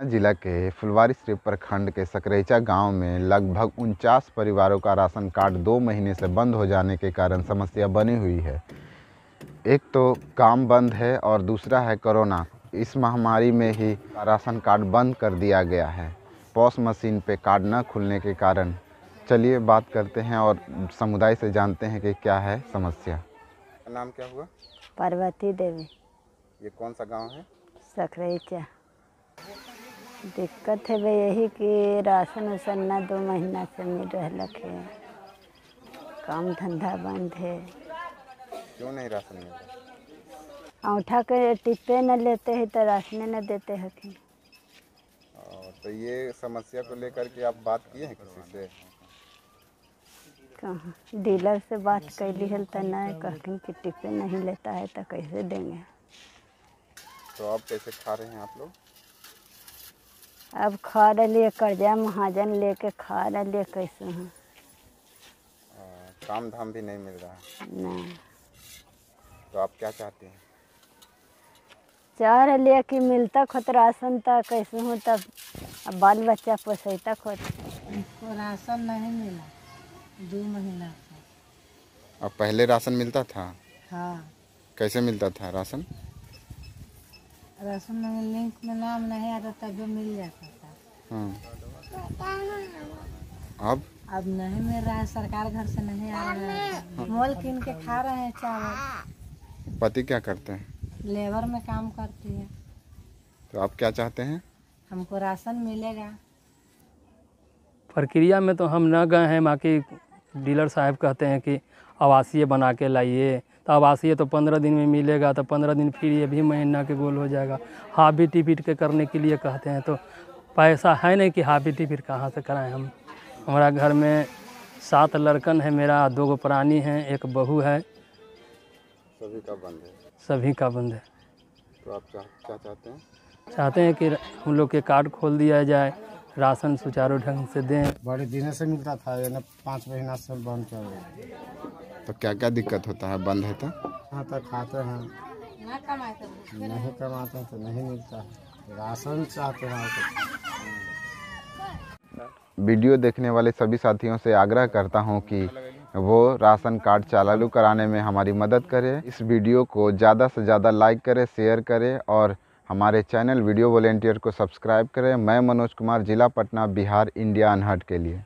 जिला के फुलवारी शरीफ प्रखंड के सकरेचा गाँव में लगभग उनचास परिवारों का राशन कार्ड दो महीने से बंद हो जाने के कारण समस्या बनी हुई है। एक तो काम बंद है और दूसरा है कोरोना। इस महामारी में ही राशन कार्ड बंद कर दिया गया है। पॉस मशीन पे कार्ड न खुलने के कारण। चलिए बात करते हैं और समुदाय से जानते हैं कि क्या है समस्या। नाम क्या हुआ? पार्वती देवी। ये कौन सा गाँव है? सकरैचा। दिक्कत है भाई यही कि राशन उसन ना दो महीना से मिल रहलक है। काम धंधा बंद है। क्यों नहीं राशन मिल रहा? औंठा के टिप्पे न लेते हैं तो राशने न देते और तो ये समस्या को लेकर के आप बात किए हैं किसी से? कहाँ? डीलर से बात कैली हल तो नहीं कहकिन कि टिप्पे नहीं लेता है तो कैसे देंगे? तो आप कैसे खा रहे हैं आप लोग? अब खा रही कर्जा महाजन लेके खा रही कैसे हैं। काम धाम भी नहीं मिल रहा। है नहीं। तो आप क्या चाहते हैं? चाह रही कि मिलता खुद राशन था कैसे हूँ तब अब बाल बच्चा पोसैता खुद इसको राशन नहीं मिला दो महीना से। अब पहले राशन मिलता था? हाँ। कैसे मिलता था राशन? राशन में लिंक में नाम नहीं आता तब मिल जाता था। हाँ। अब? अब नहीं मिल रहा है सरकार घर से नहीं आ रहा है। मोल किन के खा रहे हैं चावल? पति क्या करते हैं? लेबर में काम करती है। तो आप क्या चाहते हैं? हमको राशन मिलेगा। प्रक्रिया में तो हम न गए हैं बाकी डीलर साहब कहते हैं कि आवासीय बना के लाइए। तो आवासीय तो पंद्रह दिन में मिलेगा तो पंद्रह दिन फिर ये भी महीना के गोल हो जाएगा। हाबी टिपिट के करने के लिए कहते हैं तो पैसा है नहीं कि हाबी टिपिट कहाँ से कराएँ हम। हमारा घर में सात लड़कन है मेरा दो गो प्राणी हैं एक बहू है। सभी का बंद है। सभी का बंद है। तो आप क्या क्या चाहते हैं? चाहते हैं कि हम लोग के कार्ड खोल दिया जाए राशन सुचारू ढंग से दें। बड़े दिनों से मिलता था ये ना पाँच महीना से बंद कर दिया। तो क्या क्या दिक्कत होता है? बंद है तो? यहाँ तक खाते हैं। नहीं कमाते तो नहीं मिलता। है राशन चाहते हैं तो। वीडियो देखने वाले सभी साथियों से आग्रह करता हूँ कि वो राशन कार्ड चालू कराने में हमारी मदद करें। इस वीडियो को ज़्यादा से ज़्यादा लाइक करें शेयर करें और हमारे चैनल वीडियो वॉलेंटियर को सब्सक्राइब करें। मैं मनोज कुमार, जिला पटना, बिहार, इंडिया अनहट के लिए।